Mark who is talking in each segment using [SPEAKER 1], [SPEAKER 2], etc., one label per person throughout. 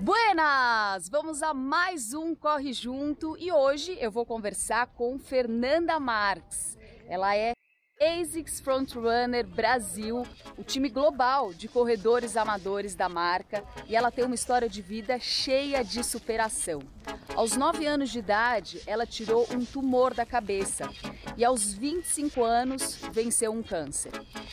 [SPEAKER 1] Buenas! Vamos a mais um Corre Junto e hoje eu vou conversar com Fernanda Marques. Ela é ASICS Frontrunner Brasil, o time global de corredores amadores da marca, e ela tem uma história de vida cheia de superação. Aos 9 anos de idade, ela tirou um tumor da cabeça e aos 25 anos venceu um câncer.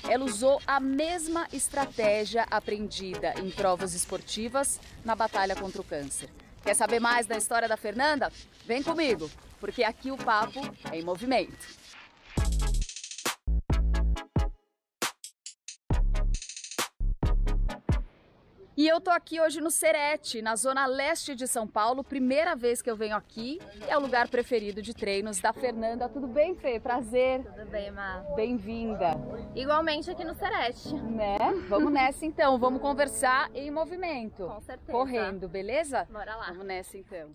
[SPEAKER 1] Ela usou a mesma estratégia aprendida em provas esportivas na batalha contra o câncer. Quer saber mais da história da Fernanda? Vem comigo, porque aqui o papo é em movimento. E eu tô aqui hoje no Serete, na zona leste de São Paulo, primeira vez que eu venho aqui. É o lugar preferido de treinos da Fernanda. Tudo bem, Fê? Prazer.
[SPEAKER 2] Tudo bem, Má.
[SPEAKER 1] Bem-vinda.
[SPEAKER 2] Igualmente aqui no Serete.
[SPEAKER 1] Né? Vamos nessa então, vamos conversar em movimento.
[SPEAKER 2] Com certeza.
[SPEAKER 1] Correndo, beleza?
[SPEAKER 2] Bora lá.
[SPEAKER 1] Vamos nessa então.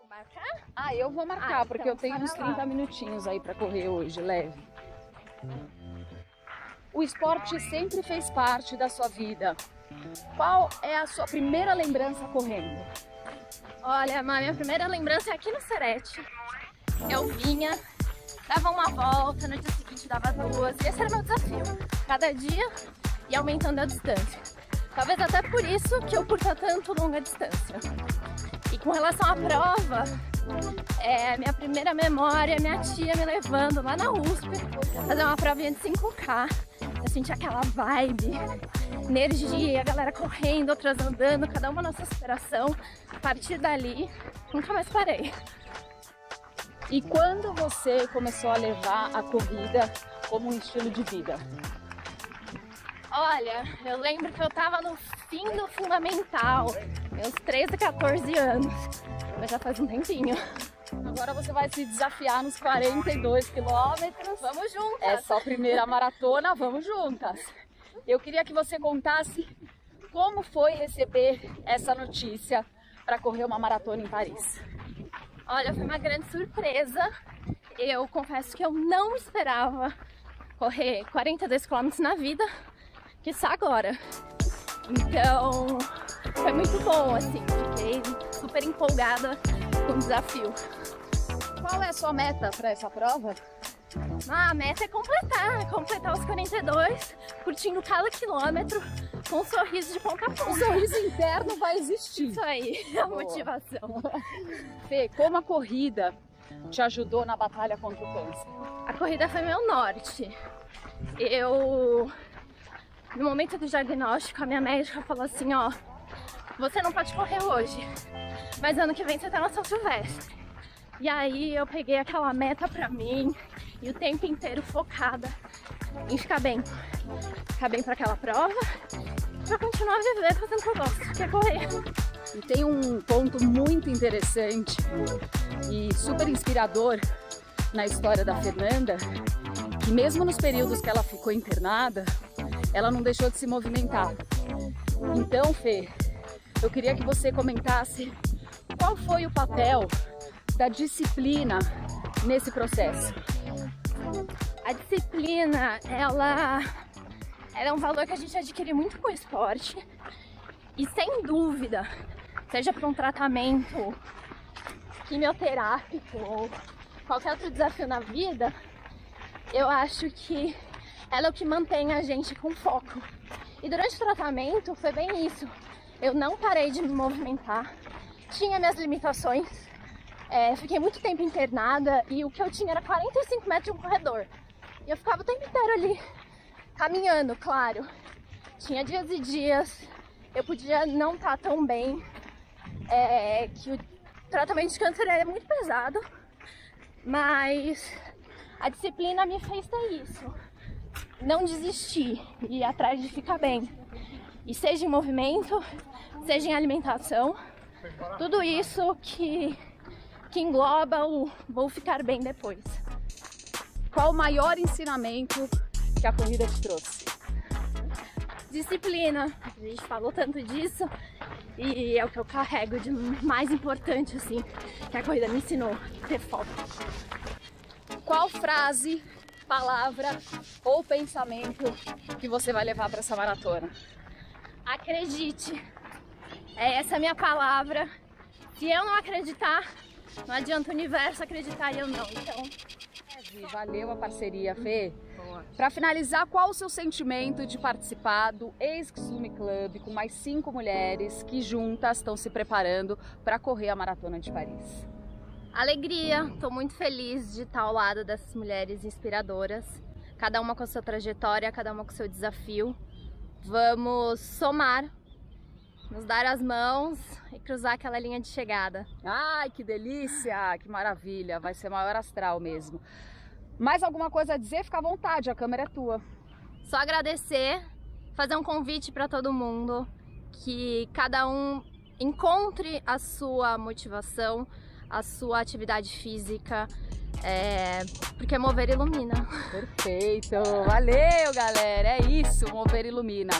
[SPEAKER 2] Vou marcar?
[SPEAKER 1] Ah, eu vou marcar,
[SPEAKER 2] Ah,
[SPEAKER 1] porque
[SPEAKER 2] então
[SPEAKER 1] eu tenho uns
[SPEAKER 2] lá.
[SPEAKER 1] 30 minutinhos aí pra correr hoje, leve. O esporte sempre fez parte da sua vida. Qual é a sua primeira lembrança correndo?
[SPEAKER 2] Olha, Má, minha primeira lembrança é aqui no Serete. Eu vinha, dava uma volta, no dia seguinte dava duas, e esse era meu desafio. Cada dia ia aumentando a distância. Talvez até por isso que eu curta tanto longa distância. E com relação à prova, é, minha primeira memória é minha tia me levando lá na USP fazer uma provinha de 5K. Eu senti aquela vibe, energia, a galera correndo, outras andando, cada uma na sua superação. A partir dali, nunca mais parei.
[SPEAKER 1] E quando você começou a levar a corrida como um estilo de vida?
[SPEAKER 2] Olha, eu lembro que eu tava no fim do fundamental, meus 13, 14 anos, mas já faz um tempinho.
[SPEAKER 1] Agora você vai se desafiar nos 42 quilômetros.
[SPEAKER 2] Vamos juntas!
[SPEAKER 1] É só a primeira maratona, vamos juntas. Eu queria que você contasse como foi receber essa notícia para correr uma maratona em Paris.
[SPEAKER 2] Olha, foi uma grande surpresa. Eu confesso que eu não esperava correr 42 km na vida, que está agora. Então, foi muito bom, assim. Fiquei super empolgada o desafio.
[SPEAKER 1] Qual é a sua meta para essa prova?
[SPEAKER 2] Ah, a meta é completar, completar os 42, curtindo cada quilômetro com um sorriso de ponta a
[SPEAKER 1] O
[SPEAKER 2] ponta.
[SPEAKER 1] sorriso interno vai existir.
[SPEAKER 2] Isso aí, a
[SPEAKER 1] Boa.
[SPEAKER 2] motivação.
[SPEAKER 1] Fê, como a corrida te ajudou na batalha contra o câncer?
[SPEAKER 2] A corrida foi meu norte. Eu, no momento do diagnóstico, a minha médica falou assim: ó, você não pode correr hoje, mas ano que vem você tá na São Silvestre. E aí eu peguei aquela meta pra mim e o tempo inteiro focada em ficar bem. Ficar bem pra aquela prova, pra continuar a viver fazendo o que eu gosto, que é correr.
[SPEAKER 1] E tem um ponto muito interessante e super inspirador na história da Fernanda, que mesmo nos períodos que ela ficou internada, ela não deixou de se movimentar. Então, Fê, eu queria que você comentasse qual foi o papel da disciplina nesse processo.
[SPEAKER 2] A disciplina, ela, ela é um valor que a gente adquire muito com o esporte. E sem dúvida, seja para um tratamento quimioterápico ou qualquer outro desafio na vida, eu acho que ela é o que mantém a gente com foco. E durante o tratamento foi bem isso. Eu não parei de me movimentar, tinha minhas limitações, é, fiquei muito tempo internada e o que eu tinha era 45 metros de um corredor. E eu ficava o tempo inteiro ali, caminhando, claro. Tinha dias e dias, eu podia não estar tão bem, é, que o tratamento de câncer é muito pesado, mas a disciplina me fez ter isso. Não desistir e ir atrás de ficar bem. E seja em movimento, seja em alimentação, tudo isso que, que engloba o vou ficar bem depois.
[SPEAKER 1] Qual o maior ensinamento que a corrida te trouxe?
[SPEAKER 2] Disciplina, a gente falou tanto disso e é o que eu carrego de mais importante, assim, que a corrida me ensinou, ter foco.
[SPEAKER 1] Qual frase, palavra ou pensamento que você vai levar para essa maratona?
[SPEAKER 2] Acredite, É essa a minha palavra. Se eu não acreditar, não adianta o universo acreditar e eu não. Então.
[SPEAKER 1] Valeu a parceria, Fê. Para finalizar, qual o seu sentimento de participar do Ex-Xume Club com mais cinco mulheres que juntas estão se preparando para correr a Maratona de Paris?
[SPEAKER 2] Alegria, estou muito feliz de estar ao lado dessas mulheres inspiradoras, cada uma com a sua trajetória, cada uma com o seu desafio. Vamos somar, nos dar as mãos e cruzar aquela linha de chegada.
[SPEAKER 1] Ai, que delícia, que maravilha, vai ser maior astral mesmo. Mais alguma coisa a dizer? Fica à vontade, a câmera é tua.
[SPEAKER 2] Só agradecer, fazer um convite para todo mundo, que cada um encontre a sua motivação, a sua atividade física, é, porque mover ilumina.
[SPEAKER 1] Perfeito, valeu galera, é isso, mover ilumina.